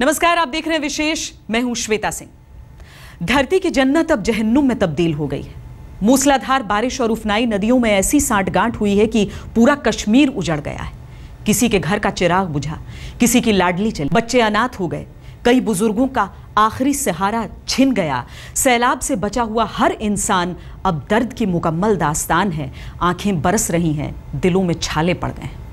नमस्कार, आप देख रहे हैं विशेष। मैं हूँ श्वेता सिंह। धरती की जन्नत अब जहन्नुम में तब्दील हो गई है। मूसलाधार बारिश और उफनाई नदियों में ऐसी सांठगांठ हुई है कि पूरा कश्मीर उजड़ गया है। किसी के घर का चिराग बुझा, किसी की लाडली चली। बच्चे अनाथ हो गए। कई बुज़ुर्गों का आखिरी सहारा छिन गया। सैलाब से बचा हुआ हर इंसान अब दर्द की मुकम्मल दास्तान है। आँखें बरस रही हैं, दिलों में छाले पड़ गए हैं।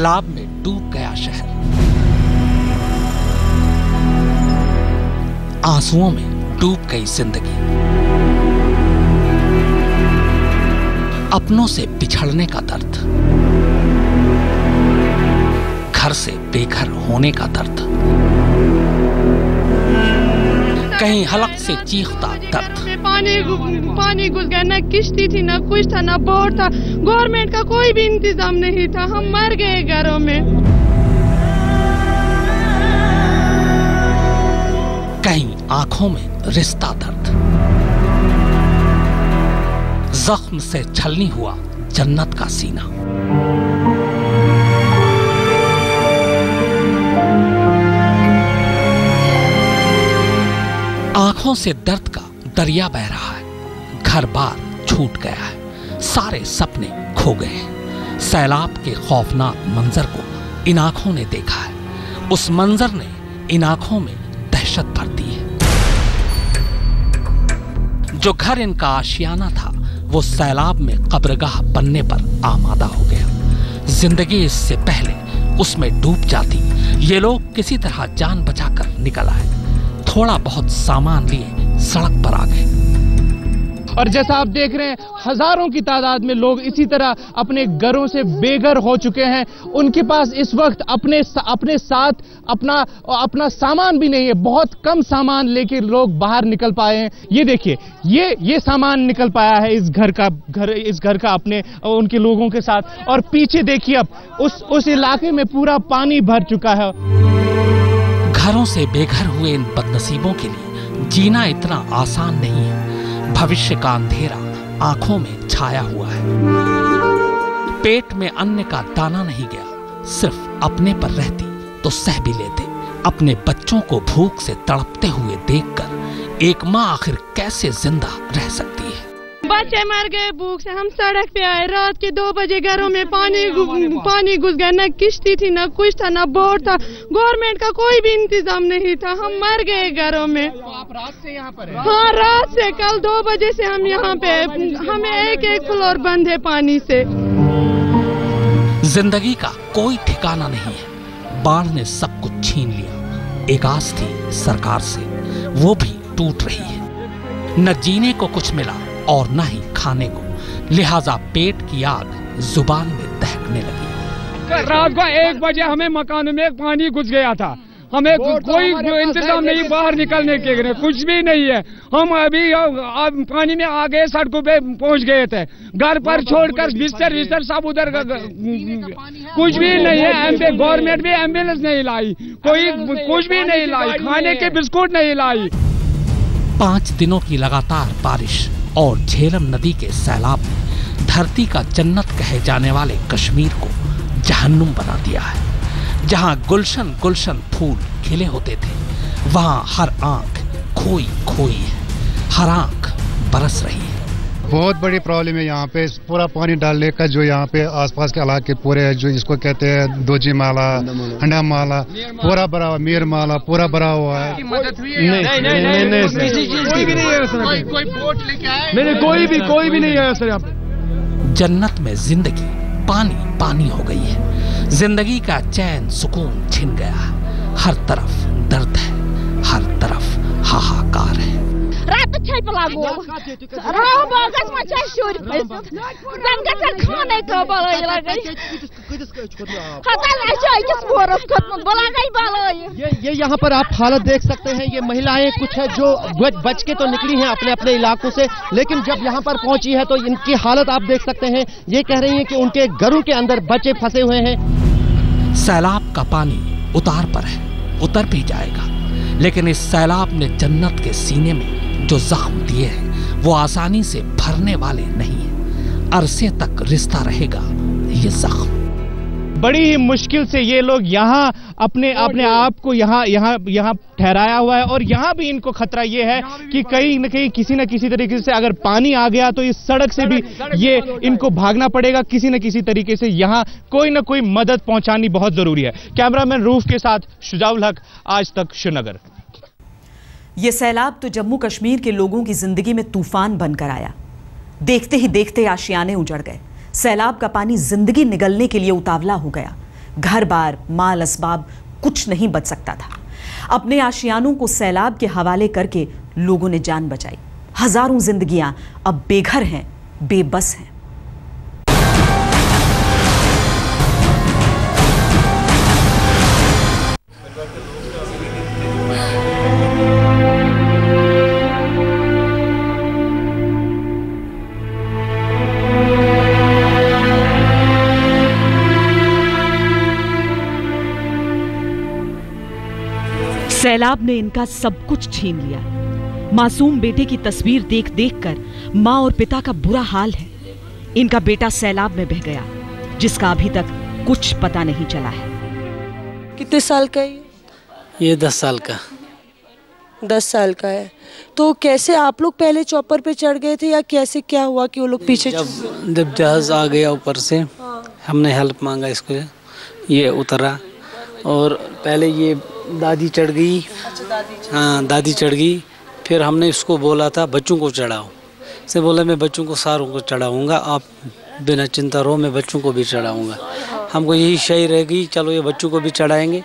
सैलाब में डूब गया शहर। आंसुओं में डूब गई ज़िंदगी। अपनों से बिछड़ने का दर्द। घर से बेघर होने का दर्द। कहीं हलक से चीखता दर्द। पानी पानी घुस गया न किश्ती थी न कुछ था न बोट था। गवर्नमेंट का कोई भी इंतज़ाम नहीं था। हम मर गए घरों में। कहीं आँखों में रिश्ता दर्द। जख्म से छलनी हुआ जन्नत का सीना। आँखों से दर्द का दरिया बह रहा है। घर बार छूट गया है। सारे सपने खो गए हैं। सैलाब के खौफनाक मंजर को इन आँखों ने देखा है। उस मंजर ने इन आँखों में दहशत भर दी है। जो घर इनका आशियाना था, वो सैलाब में कब्रगाह बनने पर आमादा हो गया। ज़िंदगी इससे पहले उसमें डूब जाती। ये लोग किसी तरह जान बचाकर निकल आए। थोड़ा बहुत सामान लिए, सड़क पर आ गए। और जैसा आप देख रहे हैं, हज़ारों की तादाद में लोग इसी तरह अपने घरों से बेघर हो चुके हैं। उनके पास इस वक्त अपने अपने साथ अपना अपना सामान भी नहीं है। बहुत कम सामान लेके लोग बाहर निकल पाए हैं। ये देखिए, ये ये सामान निकल पाया है इस घर का, घर, इस घर का अपने, उनके लोगों के साथ। और पीछे देखिए अब, उस उस इलाके में पूरा पानी भर चुका है। घरों से बेघर हुए इन बदनसीबों के लिए जीना इतना आसान नहीं है। भविष्य का अंधेरा आँखों में छाया हुआ है। पेट में अन्न का दाना नहीं गया, सिर्फ़ अपने पर रहती तो सह भी लेते। अपने बच्चों को भूख से तड़पते हुए देखकर एक माँ आखिर कैसे ज़िंदा रह सकती है? बच्चे मर गए भूख से। हम सड़क पे आए रात के दो बजे घरों में पानी पानी घुस गया। न किश्ती थी न कुछ था न बोर्ड था। गवर्नमेंट का कोई भी इंतज़ाम नहीं था। हम मर गए घरों में। तो आप रात से यहाँ पर हाँ? रात से कल दो बजे से हम यहाँ पे हमें एक एक फ्लोर बंद है पानी से। ज़िंदगी का कोई ठिकाना नहीं है। बाढ़ ने सब कुछ छीन लिया। एक आस थी सरकार से वो भी टूट रही है। न जीने को कुछ मिला और न ही खाने को। लिहाजा पेट की आग ज़ुबान में दहकने लगी। रात को एक बजे हमें मकान में पानी घुस गया था। हमें कोई इंतज़ाम नहीं बाहर निकलने के लिए कुछ भी नहीं है। हम अभी पानी में आ गए सड़कों पे पहुँच गए थे। घर पर छोड़कर बिस्तर बिस्तर सब उधर कुछ भी नहीं है गवर्नमेंट भी एंबुलेंस नहीं लाई। कोई कुछ भी नहीं लाई खाने के बिस्कुट नहीं लाई। पाँच दिनों की लगातार बारिश। और झेलम नदी के सैलाब ने धरती का जन्नत कहे जाने वाले कश्मीर को जहन्नुम बना दिया है। जहाँ गुलशन गुलशन फूल खिले होते थे, वहाँ हर आँख खोई खोई है, हर आँख बरस रही है। बहुत बड़ी प्रॉब्लम है यहाँ पे। पूरा पानी डालने का जो यहाँ पे आसपास के इलाके पूरे जो इसको कहते हैं दोजी माला हंडा माला पूरा भरा हुआ मीर माला पूरा भरा हुआ है। नहीं नहीं नहीं कोई भी कोई भी नहीं है सर यहाँ जन्नत में ज़िंदगी पानी पानी हो गई है। ज़िंदगी का चैन सुकून छिन गया। हर तरफ़ दर्द है हर तरफ़ हाहाकार है। ये ये यहाँ पर आप हालत देख सकते हैं ये महिलाएँ कुछ है जो बच, बच के तो निकली हैं अपने अपने इलाकों से लेकिन जब यहाँ पर पहुँची है तो इनकी हालत आप देख सकते हैं। ये कह रही हैं कि उनके घरों के अंदर बच्चे फंसे हुए हैं। सैलाब का पानी उतार पर है उतर भी जाएगा। लेकिन इस सैलाब ने जन्नत के सीने में जो जख्म दिए हैं वो आसानी से भरने वाले नहीं है। अरसे तक रिश्ता रहेगा ये जख्म। बड़ी ही मुश्किल से ये लोग यहाँ अपने अपने आप को यहाँ यहाँ यहाँ ठहराया हुआ है और यहाँ भी इनको खतरा ये है कि कहीं न कहीं किसी न किसी तरीके से अगर पानी आ गया तो इस सड़क से भी ये इनको भागना पड़ेगा। किसी न किसी तरीके से यहाँ कोई ना कोई मदद पहुंचानी बहुत ज़रूरी है। कैमरामैन रूफ के साथ शुजाउल हक आज तक श्रीनगर। ये सैलाब तो जम्मू कश्मीर के लोगों की ज़िंदगी में तूफ़ान बनकर आया। देखते ही देखते आशियाने उजड़ गए। सैलाब का पानी ज़िंदगी निगलने के लिए उतावला हो गया। घर बार, माल असबाब कुछ नहीं बच सकता था। अपने आशियानों को सैलाब के हवाले करके लोगों ने जान बचाई। हज़ारों जिंदगियाँ अब बेघर हैं, बेबस हैं। सैलाब ने इनका सब कुछ छीन लिया मासूम बेटे की तस्वीर देख देख कर माँ और पिता का बुरा हाल है। इनका बेटा सैलाब में बह गया जिसका अभी तक कुछ पता नहीं चला है। कितने साल का है ये? दस साल का। दस साल का है। तो कैसे आप लोग पहले चौपर पे चढ़ गए थे या कैसे क्या हुआ कि वो लोग पीछे जब जब जहाज़ आ गया ऊपर से हमने हेल्प मांगा इसको ये उतरा। और पहले ये दादी चढ़ गई। हाँ दादी चढ़ गई। फिर हमने इसको बोला था बच्चों को चढ़ाओ। से बोला मैं बच्चों को सारों को चढ़ाऊँगा आप बिना चिंता रहो मैं बच्चों को भी चढ़ाऊँगा। हमको यही सही रहेगी चलो ये बच्चों को भी चढ़ाएँगे।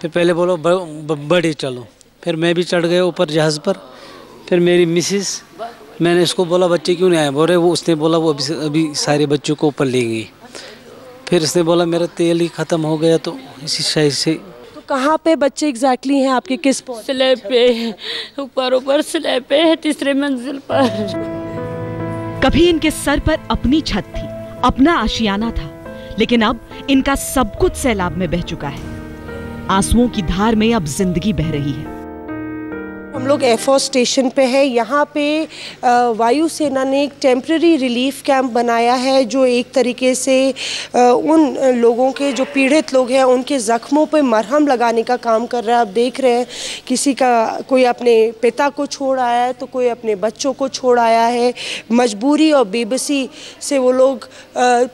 फिर पहले बोलो ब, ब, बड़े चलो। फिर मैं भी चढ़ गया ऊपर जहाज़ पर। फिर मेरी मिसिस मैंने इसको बोला बच्चे क्यों नहीं आए? बोले वो उसने बोला वो अभी अभी सारे बच्चों को ऊपर ले गई फिर इसने बोला मेरा तेल ही ख़त्म हो गया तो इसी शाही से कहाँ पे बच्चे एग्जैक्टली हैं? आपके किस स्लैब पे ऊपर ऊपर स्लैब पे है तीसरे मंजिल पर। कभी इनके सर पर अपनी छत थी अपना आशियाना था लेकिन अब इनका सब कुछ सैलाब में बह चुका है। आंसुओं की धार में अब ज़िंदगी बह रही है। हम लोग एयरफोर्स स्टेशन पे है। यहाँ पे वायुसेना ने एक टेम्प्रेरी रिलीफ कैंप बनाया है, जो एक तरीके से उन लोगों के, जो पीड़ित लोग हैं, उनके ज़ख्मों पे मरहम लगाने का काम कर रहा है। आप देख रहे हैं, किसी का कोई अपने पिता को छोड़ आया है तो कोई अपने बच्चों को छोड़ आया है। मजबूरी और बेबसी से वो लोग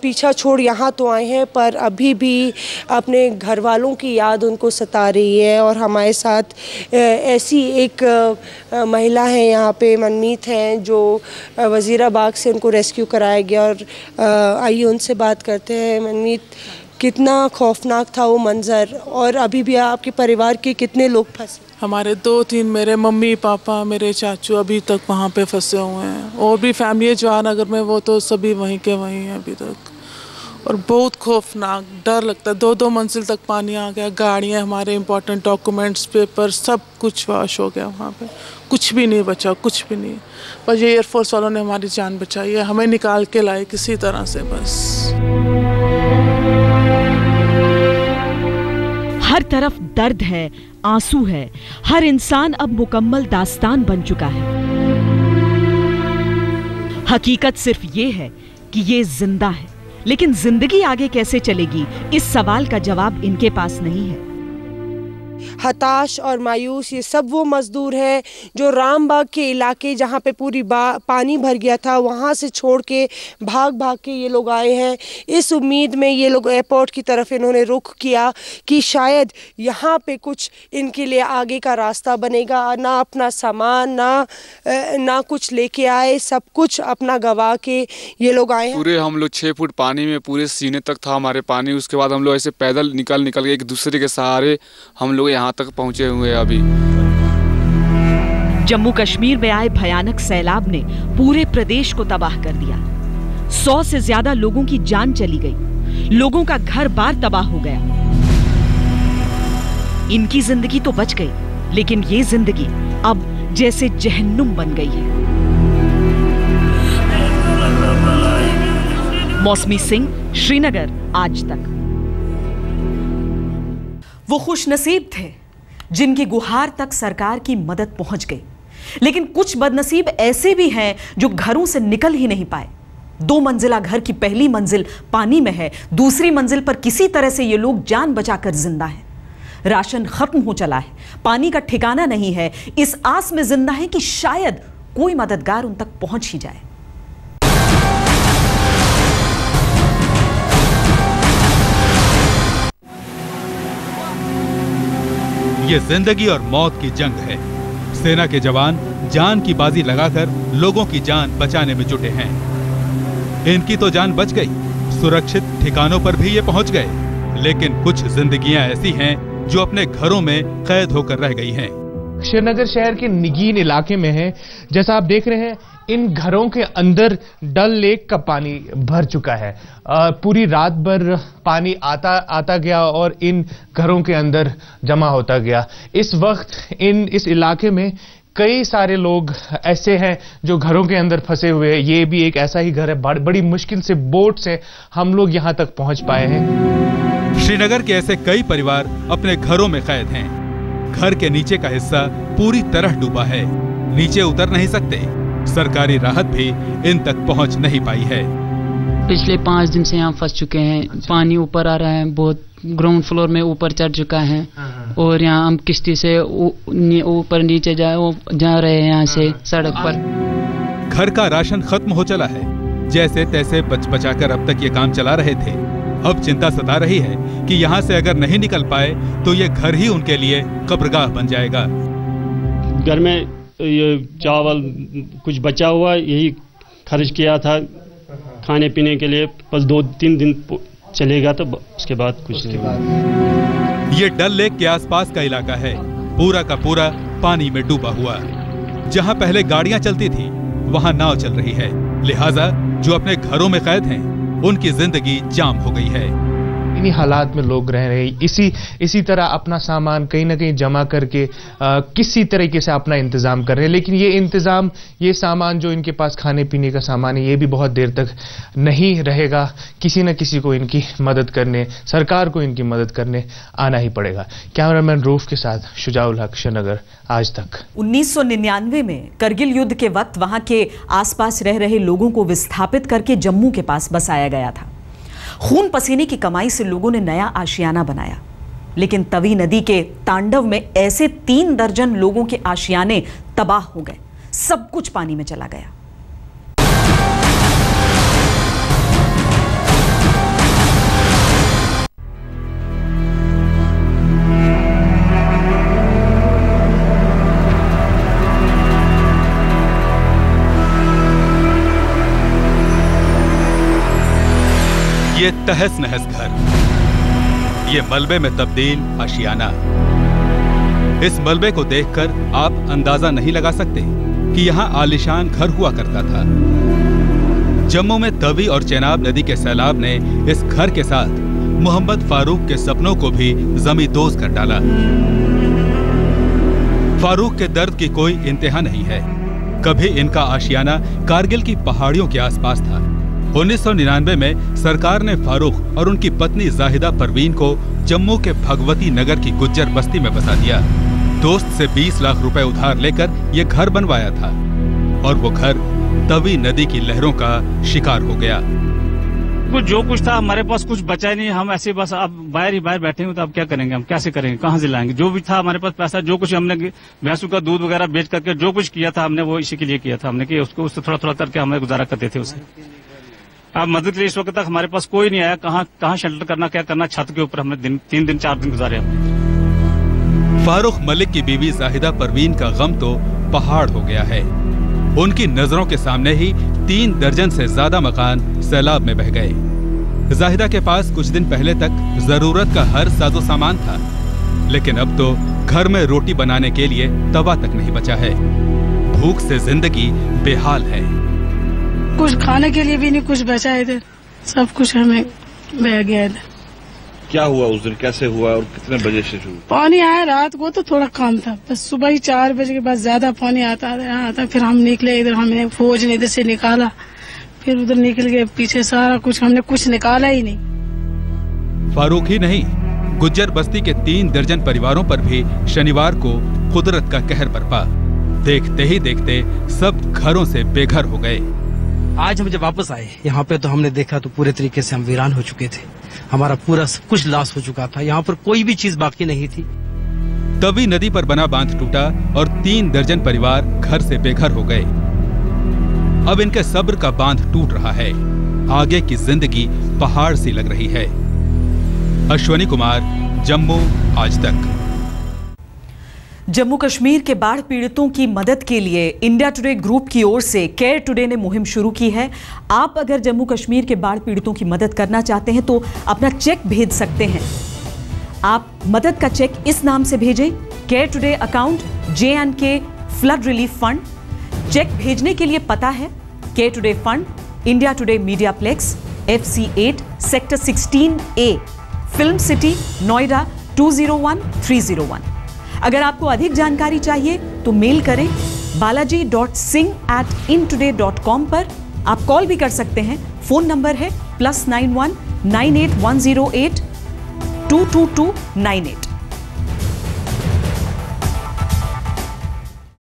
पीछा छोड़ यहाँ तो आए हैं, पर अभी भी अपने घर वालों की याद उनको सता रही है। और हमारे साथ ऐसी एक महिला है यहाँ पे, मनमीत हैं, जो वजीराबाग से उनको रेस्क्यू कराया गया और आइए उनसे बात करते हैं। मनमीत, कितना खौफनाक था वो मंज़र और अभी भी आपके परिवार के कितने लोग फंसे? हमारे दो तीन, मेरे मम्मी, पापा, मेरे चाचू अभी तक वहाँ पे फंसे हुए हैं। और भी फैमिली जवान अगर में वो तो सभी वहीं के वहीं हैं अभी तक। और बहुत खौफनाक डर लगता है। दो दो मंजिल तक पानी आ गया, गाड़ियाँ हमारे इंपॉर्टेंट डॉक्यूमेंट्स पेपर सब कुछ वाश हो गया वहाँ पे। कुछ भी नहीं बचा, कुछ भी नहीं। बस ये एयरफोर्स वालों ने हमारी जान बचाई है, हमें निकाल के लाए किसी तरह से बस। हर तरफ़ दर्द है, आँसू है। हर इंसान अब मुकम्मल दास्तान बन चुका है। हकीकत सिर्फ़ ये है कि ये ज़िंदा है। लेकिन ज़िंदगी आगे कैसे चलेगी? इस सवाल का जवाब इनके पास नहीं है। हताश और मायूस, ये सब वो मज़दूर हैं जो रामबाग के इलाके जहाँ पे पूरी पानी भर गया था, वहाँ से छोड़ के भाग भाग के ये लोग आए हैं। इस उम्मीद में ये लोग एयरपोर्ट की तरफ़ इन्होंने रुख किया कि शायद यहाँ पे कुछ इनके लिए आगे का रास्ता बनेगा। ना अपना सामान, ना ना कुछ लेके आए, सब कुछ अपना गवा के ये लोग आए पूरे हम लोग छः फुट पानी में, पूरे सीने तक था हमारे पानी। उसके बाद हम लोग ऐसे पैदल निकल निकल के एक दूसरे के सहारे हम लोग यहाँ तक पहुँचे हुए अभी। जम्मू कश्मीर में आए भयानक सैलाब ने पूरे प्रदेश को तबाह कर दिया। सौ से ज़्यादा लोगों की जान चली गई। लोगों का घर बार तबाह हो गया। इनकी ज़िंदगी तो बच गई, लेकिन ये ज़िंदगी अब जैसे जहन्नुम बन गई है। मौसमी सिंह, श्रीनगर, आज तक। वो खुशनसीब थे, जिनकी गुहार तक सरकार की मदद पहुँच गई। लेकिन कुछ बदनसीब ऐसे भी हैं जो घरों से निकल ही नहीं पाए। दो मंजिला घर की पहली मंजिल पानी में है, दूसरी मंजिल पर किसी तरह से ये लोग जान बचाकर ज़िंदा हैं। राशन खत्म हो चला है, पानी का ठिकाना नहीं है, इस आस में ज़िंदा है कि शायद कोई मददगार उन तक पहुँच ही जाए। ये ज़िंदगी और मौत की जंग है। सेना के जवान जान की बाजी लगाकर लोगों की जान बचाने में जुटे हैं। इनकी तो जान बच गई। सुरक्षित ठिकानों पर भी ये पहुँच गए। लेकिन कुछ जिंदगियाँ ऐसी हैं जो अपने घरों में कैद होकर रह गई हैं। श्रीनगर शहर के निगीन इलाके में है। जैसा आप देख रहे हैं इन घरों के अंदर डल लेक का पानी भर चुका है। पूरी रात भर पानी आता आता गया और इन घरों के अंदर जमा होता गया। इस वक्त इन इस इलाके में कई सारे लोग ऐसे हैं जो घरों के अंदर फंसे हुए हैं। ये भी एक ऐसा ही घर है। बड़, बड़ी मुश्किल से बोट से हम लोग यहाँ तक पहुँच पाए हैं। श्रीनगर के ऐसे कई परिवार अपने घरों में कैद हैं। घर के नीचे का हिस्सा पूरी तरह डूबा है। नीचे उतर नहीं सकते। सरकारी राहत भी इन तक पहुँच नहीं पाई है। पिछले पाँच दिन से यहाँ फंस चुके हैं। अच्छा। पानी ऊपर आ रहा है बहुत ग्राउंड फ्लोर में ऊपर चढ़ चुका है। और यहाँ हम किश्ती से ऊपर नीचे जा जा रहे हैं यहाँ से सड़क पर। घर का राशन खत्म हो चला है। जैसे तैसे बच बचा कर अब तक ये काम चला रहे थे। अब चिंता सता रही है कि यहाँ से अगर नहीं निकल पाए तो ये घर ही उनके लिए कब्रगाह बन जाएगा। घर में ये चावल कुछ बचा हुआ यही खर्च किया था खाने पीने के लिए। बस दो तीन दिन चलेगा तो उसके बाद कुछ नहीं। ये डल लेक के आसपास का इलाका है। पूरा का पूरा पानी में डूबा हुआ। जहाँ पहले गाड़ियाँ चलती थी वहाँ नाव चल रही है। लिहाजा जो अपने घरों में कैद हैं उनकी ज़िंदगी जाम हो गई है। इन्हीं हालात में लोग रह रहे इसी इसी तरह अपना सामान कहीं ना कहीं जमा करके आ, किसी तरीके से अपना इंतज़ाम कर रहे हैं। लेकिन ये इंतज़ाम ये सामान जो इनके पास खाने पीने का सामान है ये भी बहुत देर तक नहीं रहेगा। किसी न किसी को इनकी मदद करने सरकार को इनकी मदद करने आना ही पड़ेगा। कैमरामैन रूफ के साथ शुजाउल हक श्रीनगर आज तक। उन्नीस सौ निन्यानवे में करगिल युद्ध के वक्त वहाँ के आसपास रह रहे लोगों को विस्थापित करके जम्मू के पास बसाया गया था। खून पसीने की कमाई से लोगों ने नया आशियाना बनाया। लेकिन तवी नदी के तांडव में ऐसे तीन दर्जन लोगों के आशियाने तबाह हो गए। सब कुछ पानी में चला गया। ये तहस नहस घर। ये मलबे में तब्दील आशियाना इस मलबे को देखकर आप अंदाज़ा नहीं लगा सकते कि यहाँ आलिशान घर हुआ करता था। जम्मू में तवी और चेनाब नदी के सैलाब ने इस घर के साथ मोहम्मद फारूक के सपनों को भी जमी दोज कर डाला। फारूक के दर्द की कोई इंतहा नहीं है। कभी इनका आशियाना कारगिल की पहाड़ियों के आसपास था। 1999 में सरकार ने फारूक और उनकी पत्नी जाहिदा परवीन को जम्मू के भगवती नगर की गुज्जर बस्ती में बसा दिया। दोस्त से 20 लाख रुपए उधार लेकर ये घर बनवाया था और वो घर तवी नदी की लहरों का शिकार हो गया। कुछ जो कुछ था, हमारे पास कुछ बचा नहीं। हम ऐसे बस अब बाहर ही बाहर बैठे हुए तो अब क्या करेंगे, हम कैसे करेंगे, कहाँ से लाएँगे? जो भी था, हमारे पास पैसा, जो कुछ हमने भैंसों का दूध वगैरह बेच करके जो कुछ किया था, हमने वो इसी के लिए किया था। हमने कि उसको, उससे थोड़ा थोड़ा करके हमें गुजारा करते थे उसे। अब मदद के लिए इस वक्त तक हमारे पास कोई नहीं आया। कहाँ कहाँ शेल्टर करना, क्या करना? छत के ऊपर हमने दिन, तीन दिन, चार दिन गुजारे फारूक मलिक की बीवी जाहिदा परवीन का गम तो पहाड़ हो गया है। उनकी नज़रों के सामने ही तीन दर्जन से ज़्यादा मकान सैलाब में बह गए। जाहिदा के पास कुछ दिन पहले तक ज़रूरत का हर साजो सामान था। लेकिन अब तो घर में रोटी बनाने के लिए तवा तक नहीं बचा है। भूख से ज़िंदगी बेहाल है। कुछ खाने के लिए भी नहीं कुछ बचा इधर सब कुछ हमें बह गया इधर क्या हुआ उस दिन? कैसे हुआ और कितने बजे से शुरू? पानी आया रात को तो थोड़ा कम था। बस सुबह ही चार बजे के बाद ज़्यादा पानी आता आता फिर हम निकले इधर हमने फौज ने इधर से निकाला। फिर उधर निकल गए पीछे सारा कुछ हमने कुछ निकाला ही नहीं। फारूक ही नहीं गुज्जर बस्ती के तीन दर्जन परिवारों पर भी शनिवार को कुदरत का कहर बरपा। देखते ही देखते सब घरों से बेघर हो गए। आज हम जब वापस आए, यहाँ पे तो हमने देखा तो पूरे तरीके से हम वीरान हो चुके थे। हमारा पूरा सब कुछ लॉस हो चुका था। यहाँ पर कोई भी चीज़ बाकी नहीं थी। तवी नदी पर बना बाँध टूटा और तीन दर्जन परिवार घर से बेघर हो गए। अब इनके सब्र का बाँध टूट रहा है। आगे की ज़िंदगी पहाड़ सी लग रही है। अश्वनी कुमार, जम्मू, आज तक। जम्मू कश्मीर के बाढ़ पीड़ितों की मदद के लिए इंडिया टुडे ग्रुप की ओर से केयर टुडे ने मुहिम शुरू की है। आप अगर जम्मू कश्मीर के बाढ़ पीड़ितों की मदद करना चाहते हैं तो अपना चेक भेज सकते हैं। आप मदद का चेक इस नाम से भेजें। Care today account J and K flood relief fund cheque भेजने के लिए पता है care today fund India Today mediaplex F C eight sector sixteen A film city Noida two zero one three zero one अगर आपको अधिक जानकारी चाहिए तो मेल करें Balaji dot Singh at intoday dot com पर। आप कॉल भी कर सकते हैं। फ़ोन नंबर है plus nine one nine eight one zero eight two two two nine eight